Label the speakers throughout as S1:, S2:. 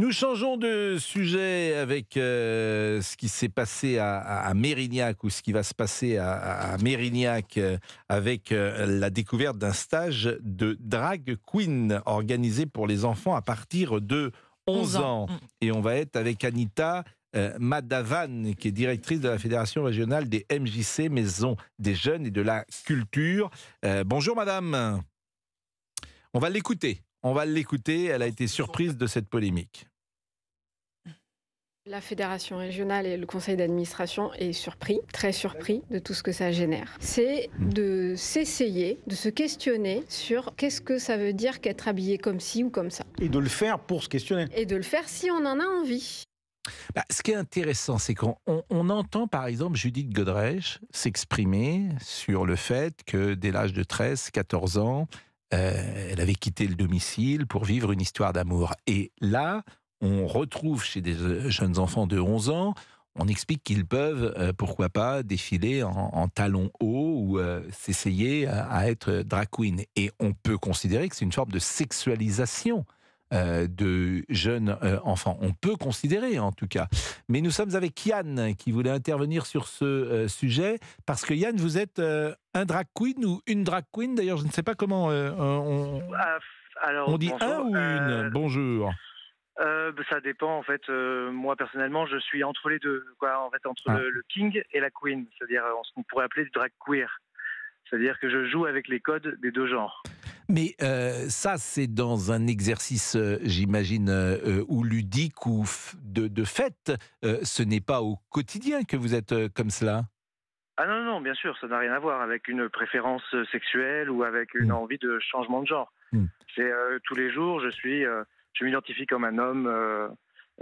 S1: Nous changeons de sujet avec euh, ce qui s'est passé à, à, Mérignac ou ce qui va se passer à, à Mérignac euh, avec euh, la découverte d'un stage de drag queen organisé pour les enfants à partir de 11 ans. Mm. Et on va être avec Anita Madavan, qui est directrice de la Fédération régionale des MJC, Maison des Jeunes et de la Culture. bonjour madame. On va l'écouter. On va l'écouter. Elle a été surprise de cette polémique.
S2: La fédération régionale et le conseil d'administration est surpris, très surpris de tout ce que ça génère. C'est de s'essayer, de se questionner sur qu'est-ce que ça veut dire qu'être habillé comme ci ou comme ça.
S3: Et de le faire pour se questionner.
S2: Et de le faire si on en a envie.
S1: Bah, ce qui est intéressant, c'est qu'on entend par exemple Judith Godrèche s'exprimer sur le fait que dès l'âge de 13-14 ans, euh, elle avait quitté le domicile pour vivre une histoire d'amour. Et là, on retrouve chez des euh, jeunes enfants de 11 ans, on explique qu'ils peuvent, euh, pourquoi pas, défiler en, talons hauts ou s'essayer à, être drag queen. Et on peut considérer que c'est une forme de sexualisation de jeunes enfants. On peut considérer en tout cas. Mais nous sommes avec Yann qui voulait intervenir sur ce sujet parce que Yann, vous êtes un drag queen ou une drag queen? D'ailleurs, je ne sais pas comment on, on dit un ou une. Bonjour.
S4: Euh, bah, ça dépend en fait. Euh, moi personnellement, je suis entre les deux, quoi. En fait, entre ah. le, king et la queen, c'est-à-dire euh, ce qu'on pourrait appeler du drag queer. C'est-à-dire que je joue avec les codes des deux genres.
S1: Mais ça, c'est dans un exercice, j'imagine, ou ludique ou de, de fait. ce n'est pas au quotidien que vous êtes comme cela.
S4: Ah non, non, bien sûr, ça n'a rien à voir avec une préférence sexuelle ou avec une hmm. envie de changement de genre. Hmm. C'est tous les jours, je suis je m'identifie comme un homme, euh,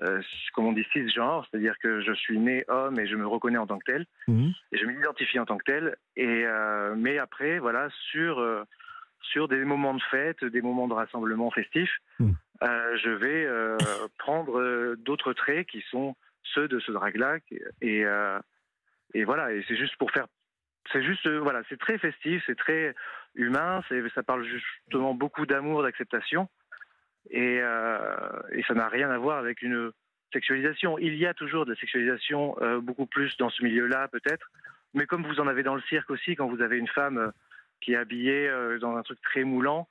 S4: euh, comme on dit, cisgenre, c'est-à-dire que je suis né homme et je me reconnais en tant que tel, mhm. et je m'identifie en tant que tel. Et euh, mais après, voilà, sur sur des moments de fête, des moments de rassemblement festif, mhm. je vais prendre d'autres traits qui sont ceux de ce drag-là. Et, et voilà, et c'est juste pour faire. C'est juste, voilà, c'est très festif, c'est très humain, ça parle justement beaucoup d'amour, d'acceptation. Euh, et, ça n'a rien à voir avec une sexualisation. Il y a toujours de la sexualisation, euh, beaucoup plus dans ce milieu-là peut-être, mais comme vous en avez dans le cirque aussi, quand vous avez une femme euh, qui est habillée dans un truc très moulant,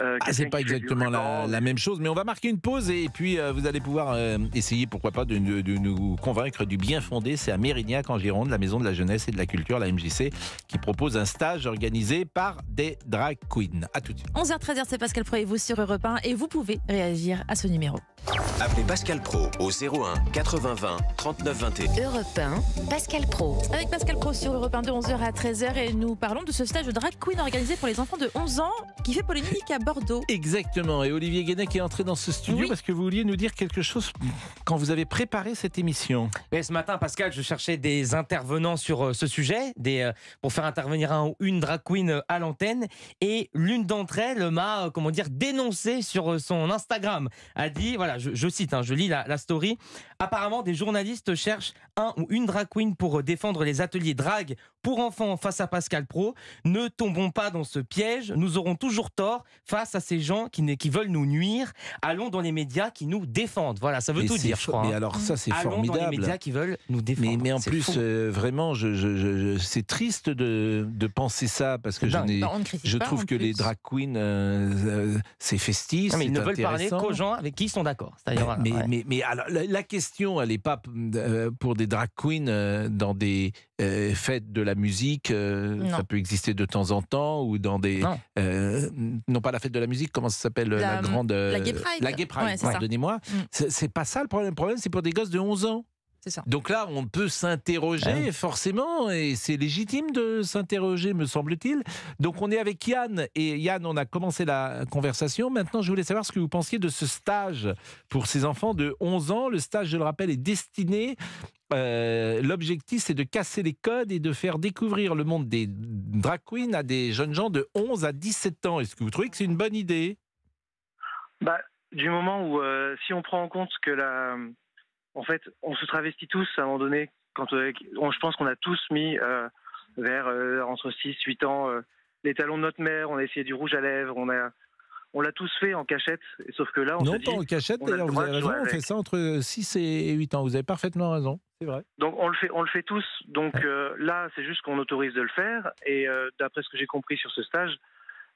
S1: euh, ah, c'est pas exactement la, même chose, mais on va marquer une pause et puis euh, vous allez pouvoir euh, essayer, pourquoi pas, de, nous convaincre du bien fondé. C'est à Mérignac en Gironde, la Maison de la Jeunesse et de la Culture, la MJC, qui propose un stage organisé par des drag queens. À tout de suite.
S5: 11h13, c'est Pascal Pro et vous sur Europe 1 et vous pouvez réagir à ce numéro.
S6: Appelez Pascal Pro au 01 80 20 39 21.
S5: Europe 1, Pascal Pro. Avec Pascal Pro sur Europe 1 de 11h à 13h et nous parlons de ce stage de drag queen organisé pour les enfants de 11 ans qui fait polémique à Bordeaux.
S1: Exactement. Et Olivier Guénec est entré dans ce studio parce que vous vouliez nous dire quelque chose quand vous avez préparé cette émission.
S7: Mais ce matin, Pascal, je cherchais des intervenants sur euh, ce sujet, des, euh, pour faire intervenir un ou une drag queen euh, à l'antenne. Et l'une d'entre elles m'a, comment dire, dénoncé sur son Instagram. A dit, voilà, je, cite, hein, je lis la, la, story. Apparemment, des journalistes cherchent un ou une drag queen pour défendre les ateliers drag pour enfants face à Pascal Pro. Ne tombons pas dans ce piège. Nous aurons toujours tort face à ces gens qui, qui veulent nous nuire. Allons dans les médias qui nous défendent. Voilà, ça veut tout dire, je crois.
S1: Mais hein. alors ça, c'est formidable.
S7: Allons dans les médias qui veulent nous défendre.
S1: Mais, mais en plus, euh, vraiment, je, je, c'est triste de, de, penser ça parce que je, trouve que les drag queens, euh, euh, c'est festif.
S7: mais ils ne veulent parler qu'aux gens avec qui ils sont d'accord.
S1: Mais, mais, mais, alors, la, question, elle n'est pas pour des drag queens dans des fêtes de la musique. ça peut exister de temps en temps ou dans des. non pas la fête de la musique, comment ça s'appelle la, grande.
S5: La Gay Pride.
S1: La Gay Pride, pardonnez-moi. Mm. C'est pas ça le problème. Le problème, c'est pour des gosses de 11 ans.
S5: Ça.
S1: Donc là, on peut s'interroger, forcément, et c'est légitime de s'interroger, me semble-t-il. Donc on est avec Yann, et Yann, on a commencé la conversation. Maintenant, je voulais savoir ce que vous pensiez de ce stage pour ces enfants de 11 ans. Le stage, je le rappelle, est destiné euh, l'objectif, c'est de casser les codes et de faire découvrir le monde des drag queens à des jeunes gens de 11 à 17 ans. Est-ce que vous trouvez que c'est une bonne idée?
S4: Bah, Du moment où, euh, si on prend en compte que la. En fait, on se travestit tous à un moment donné. Quand, euh, je pense qu'on a tous mis vers entre 6 8 ans les talons de notre mère, on a essayé du rouge à lèvres, on a, on l'a tous fait en cachette, sauf que là, on
S1: Non, pas en cachette,
S4: on a le
S1: d'ailleurs, vous avez raison, on fait ça entre 6 et 8 ans. Vous avez parfaitement raison, c'est vrai.
S4: Donc on le fait, on le fait tous. Donc euh, là, c'est juste qu'on autorise de le faire. Et euh, d'après ce que j'ai compris sur ce stage,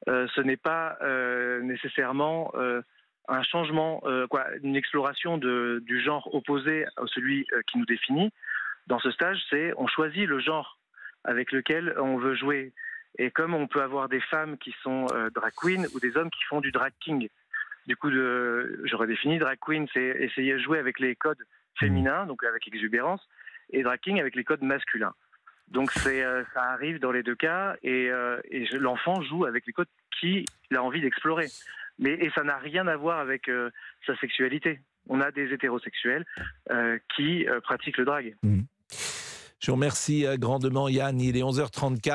S4: euh, ce n'est pas euh, nécessairement euh, un changement, euh, quoi, une exploration du genre opposé à celui euh, qui nous définit. Dans ce stage, c'est on choisit le genre avec lequel on veut jouer. Et comme on peut avoir des femmes qui sont euh, drag queens ou des hommes qui font du drag king. Du coup, de, j'aurais défini drag queen, c'est essayer de jouer avec les codes féminins, donc avec exubérance, et drag king avec les codes masculins. Donc euh, ça arrive dans les deux cas, et, euh, l'enfant joue avec les codes qu'il a envie d'explorer. Mais et ça n'a rien à voir avec euh, sa sexualité. On a des hétérosexuels qui pratiquent le drag.
S1: Je vous remercie grandement Yann, il est 11h34.